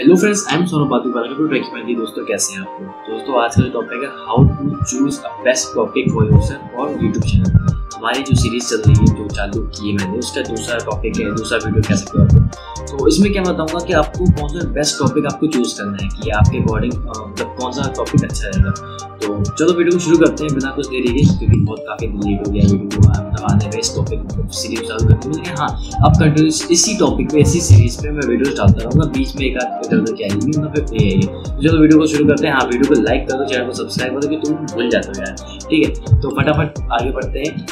Hello friends I am Sonu Pati welcome to track पैंती दोस्तों, कैसे हैं आप दोस्तों, आज का टॉपिक है how to choose a best topic for yourself और यूट्यूब चैनल हमारी जो सीरीज़ चल रही है, जो चालू की है मैंने, उसका दूसरा टॉपिक है, दूसरा वीडियो कह सकते हो आप तो इसमें क्या बताऊँगा कि आपको कौन सा बेस्ट टॉपिक आपको चूज़ करना है, कि आपके अकॉर्डिंग मतलब कौन सा टॉपिक अच्छा रहेगा। तो चलो वीडियो को शुरू करते हैं, बिना कुछ देरी के, क्योंकि बहुत काफ़ी लेट हो गया वीडियो मतलब आने में इस टॉपिक सीरीज़ चालू करते हैं हाँ अब कंटिन्यूस इसी टॉपिक पे, इसी सीरीज़ पे मैं वीडियो डालता रहूँगा। बीच में एक आध उधर क्या आएगी मतलब फिर ये है। चलो वीडियो को शुरू करते हैं। हाँ वीडियो को लाइक कर दो चैनल को सब्सक्राइब कर दो कि तुम भूल जाते हो यार। ठीक है तो फटाफट आगे बढ़ते हैं।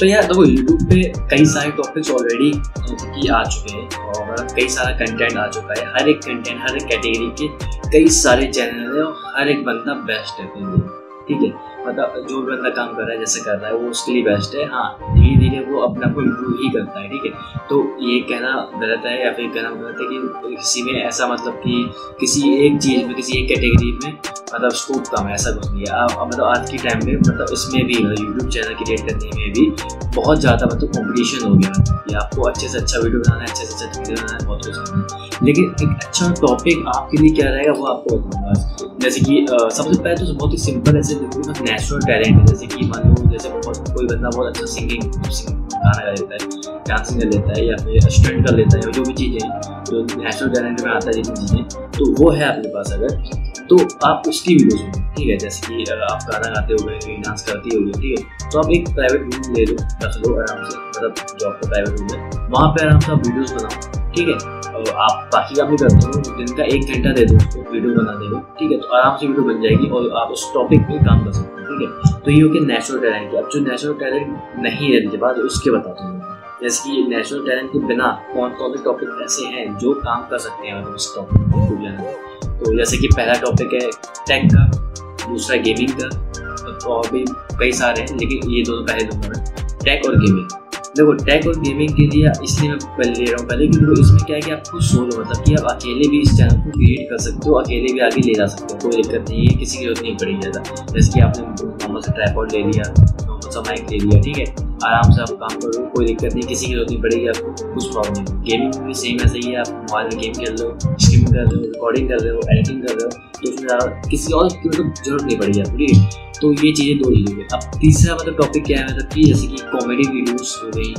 तो यार देखो यूट्यूब पे कई सारे टॉपिक्स ऑलरेडी की आ चुके हैं और कई सारा कंटेंट आ चुका है। हर एक कंटेंट हर एक कैटेगरी के कई सारे चैनल है और हर एक बंदा बेस्ट है ठीक है? मतलब जो भी बंदा काम कर रहा है, जैसे कर रहा है, वो उसके लिए बेस्ट है। हाँ धीरे धीरे वो अपने आप को इम्प्रूव ही करता है, ठीक है? तो ये कहना गलत है या फिर कहना गलत है कि किसी में ऐसा मतलब कि किसी एक चीज़ में, किसी एक कैटेगरी में मतलब स्कोप कम है, ऐसा कुछ नहीं है। मतलब आज के टाइम में मतलब इसमें भी यूट्यूब चैनल क्रिएट करने में भी बहुत ज़्यादा मतलब कॉम्पिटिशन हो गया कि आपको अच्छे से अच्छा वीडियो बनाना है, अच्छे से अच्छा वीडियो बनाना है, बहुत कुछ करना है। लेकिन एक अच्छा टॉपिक आपके लिए क्या रहेगा वो आपको बताऊँगा जैसे कि सबसे पहले तो बहुत ही सिंपल ऐसे नेचुरल टैलेंट है, जैसे कि मान लो जैसे बहुत, कोई बंदा बहुत अच्छा सिंगिंग गाना गा लेता है। डांसिंग कर लेता है या फिर स्टंट कर लेता है जो भी चीज़ें जो नेचुरल टैलेंट में आता है जितनी चीज़ें तो वो है आपके पास अगर तो आप उसकी वीडियोज़ में ठीक है जैसे कि अगर आप गाना गाते हो गए डांस करती हो गए ठीक है तो आप एक प्राइवेट रूम ले लो रख लो आराम से मतलब जो आपका प्राइवेट रूम है वहाँ पे आराम से आप वीडियोज़ बनाओ ठीक है? और आप बाकी काम भी करते हो दिन का एक घंटा दे दो, उसको वीडियो बना दे ठीक है? तो आराम से वीडियो बन जाएगी और आप उस टॉपिक पे काम कर सकते हो, ठीक है? तो ये हो गया नेचुरल टैलेंट अब जो नेचुरल टैलेंट नहीं है जब उसके बताता हूँ जैसे कि नेचुरल टैलेंट के बिना कौन कौन से टॉपिक ऐसे हैं जो काम कर सकते हैं उस टॉपिक को तो जैसे कि पहला टॉपिक है टेक का, दूसरा गेमिंग का, और भी कई सारे हैं, लेकिन ये दोनों पहले दोनों टेक और गेमिंग देखो टेक और गेमिंग के लिए इसलिए मैं पहले ले रहा हूँ, पहले क्योंकि इसमें क्या है कि आप खुद सोलो मतलब कि आप अकेले भी इस चैनल को क्रिएट कर सकते हो, अकेले भी आगे ले जा सकते हो, कोई दिक्कत नहीं है किसी की ज़रूरत नहीं पड़ेगी ज़्यादा। जैसे कि आपने नॉर्मल से ट्राईपॉड ले लिया नॉर्मल सा माइक ले लिया, ठीक है? आराम से आप काम करो, कोई दिक्कत नहीं, किसी की ज़रूरत नहीं पड़ेगी आपको, कुछ प्रॉब्लम नहीं। गेमिंग भी सेम ऐसा ही है, आप मोबाइल में गेम खेल रहे हो स्ट्रीमिंग कर रहे हो रिकॉर्डिंग कर रहे हो एडिटिंग कर रहे हो तो उसमें ज़्यादा किसी और की मतलब ज़रूरत नहीं पड़ेगी आपको, ठीक है? तो ये चीज़ें दो चीज़ें हैं। अब तीसरा मतलब टॉपिक क्या है मतलब कि जैसे कि कॉमेडी वीडियोस हो गई,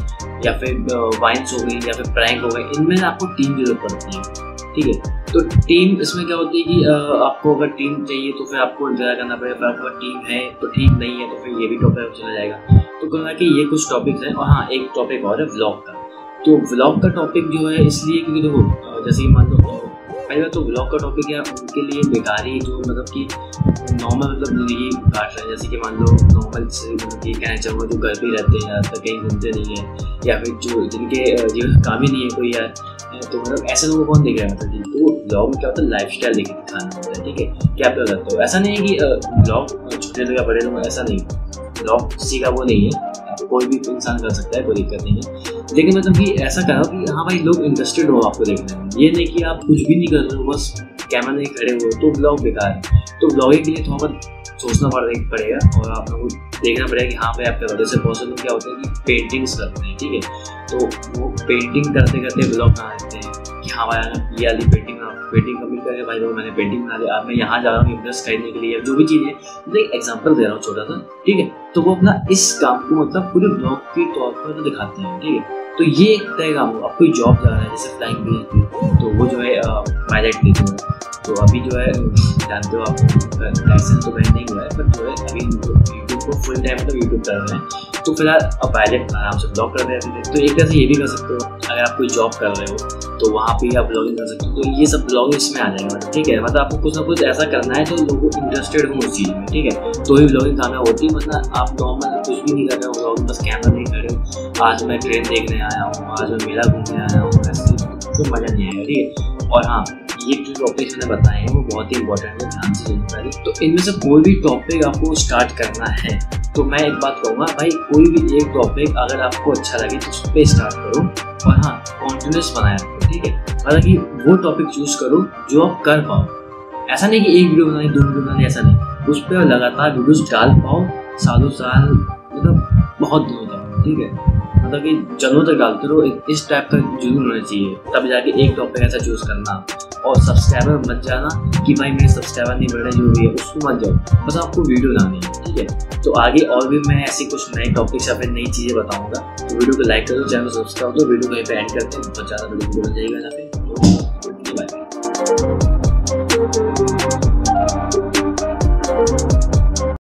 या फिर वाइन्स हो गई, या फिर प्रैंक हो गए इनमें आपको टीम की ज़रूरत पड़ती है। ठीक है? तो टीम इसमें क्या होती है कि आपको अगर टीम चाहिए तो फिर आपको इंतज़ार करना पड़ेगा। फिर आपको टीम है तो ठीक, नहीं है तो फिर ये भी टॉपिक चला जाएगा। तो कहना कि ये कुछ टॉपिक्स हैं और हाँ एक टॉपिक और है व्लॉग का। तो व्लॉग का टॉपिक जो है इसलिए क्योंकि देखो जैसे मान लो, पहले तो व्लॉग का टॉपिक है, उनके लिए बेकार जो मतलब कि नॉर्मल मतलब ज़िंदगी काट रहे हैं। जैसे कि मान लो नॉर्मल से मतलब ये कहना चाहूँगा जो घर पर रहते हैं, या कहीं घूमते नहीं है, या फिर जो जिनके जीवन काम ही नहीं है कोई यार तो मतलब ऐसे लोगों को कौन देख रहा है? मतलब तो ब्लॉग में क्या होता है? लाइफ स्टाइल देखे दिखाना होता है, ठीक है? क्या क्या करते हो? ऐसा नहीं है कि ब्लॉग छोटे या बड़े लोग ऐसा नहीं ब्लॉग किसी का वो नहीं है। कोई भी इंसान कर सकता है, कोई दिक्कत नहीं है। लेकिन मतलब कि ऐसा करो कि हाँ भाई, लोग इंटरेस्टेड हो आपको देखने में। ये नहीं कि आप कुछ भी नहीं कर रहे हो, बस कैमरा नहीं खड़े हो तो ब्लॉग बेकार है। तो ब्लॉगिंग के लिए थोड़ा बहुत सोचना पड़ेगा और आप लोगों देखना पड़ेगा कि हाँ भाई आप क्या जैसे बहुत लोग क्या होते हैं कि पेंटिंग्स करते हैं, ठीक है? तो वो पेंटिंग करते करते ब्लॉग बना देते हैं कि हाँ भाई ये वाली पेंटिंग पेंटिंग कंप्लीट करके भाई लोग मैंने पेंटिंग बना लिया अब मैं यहाँ जा रहा हूँ इम्प्रेस करने के लिए जो भी चीज़ है। मतलब एक एग्ज़ाम्पल दे रहा हूँ छोटा सा, ठीक है? तो वो अपना इस काम को मतलब पूरे ब्लॉग के तौर पर तो दिखाते हैं, ठीक है? तो ये एक तय काम हो, अब कोई जॉब जा रहा है, जैसे फ्लाइंग भी तो वो जो है पायलट लेते हैं तो अभी जो है, जानते हो आप लाइसेंस तो बैन नहीं हुआ है पर जो है, अभी यूट्यूब को फुल टाइम तो यूट्यूब कर रहे हैं। तो फ़िलहाल अब पायलट आराम से ब्लॉग कर रहे हैं तो एक तरह से ये भी कर सकते हो, अगर आप कोई जॉब कर रहे हो तो वहाँ पे आप ब्लॉगिंग कर सकते हो। तो ये सब ब्लॉगिंग इसमें आ जाएगा मतलब ठीक है मतलब आपको कुछ ना कुछ ऐसा करना है जो लोग इंटरेस्टेड हो उस चीज़ में, ठीक है। तो ही ब्लॉगिंग कामयाब होती है मतलब आप नॉर्मल कुछ भी नहीं कर रहे हो ब्लॉगिंग बस कैमरा नहीं कर रहे हो। आज मैं ट्रेन देखने आया हूँ, आज मैं मेला घूमने आया हूँ, ऐसे तो मज़ा नहीं आएगा, ठीक है। और हाँ ये जो टॉपिक्स मैंने बताए हैं, वो बहुत ही इंपॉर्टेंट है, ध्यान से सुनने वाली तो इनमें से कोई भी टॉपिक आपको स्टार्ट करना है तो मैं एक बात कहूँगा, भाई, कोई भी एक टॉपिक अगर आपको अच्छा लगे तो उस पर स्टार्ट करो। और हाँ कॉन्टिन्यूस बनाए रखो, ठीक है? हालाँकि वो टॉपिक चूज़ करो जो आप कर पाओ। ऐसा नहीं कि एक वीडियो बनानी, दो वीडियो बनानी, ऐसा नहीं। उस पर लगातार वीडियोज़ डाल पाओ, सालों साल मतलब बहुत दिनों तक ठीक है? मतलब कि जनों तक डालते रहो इस टाइप का ज़रूर होना चाहिए। तब जाके एक टॉपिक ऐसा चूज़ करना। और सब्सक्राइबर मत जाना कि भाई मेरे सब्सक्राइबर नहीं बढ़ रहे, जो भी है, उसको मत जाओ। बस आपको वीडियो बनानी है, ठीक है? तो आगे और भी मैं ऐसे कुछ नए टॉपिक्स या फिर नई चीज़ें बताऊँगा तो वीडियो को लाइक कर दो चैनल सब्सक्राइब करो वीडियो को यहीं पर एंड करते हैं, बहुत ज़्यादा वीडियो बन जाएगा यहाँ पे। तो बाय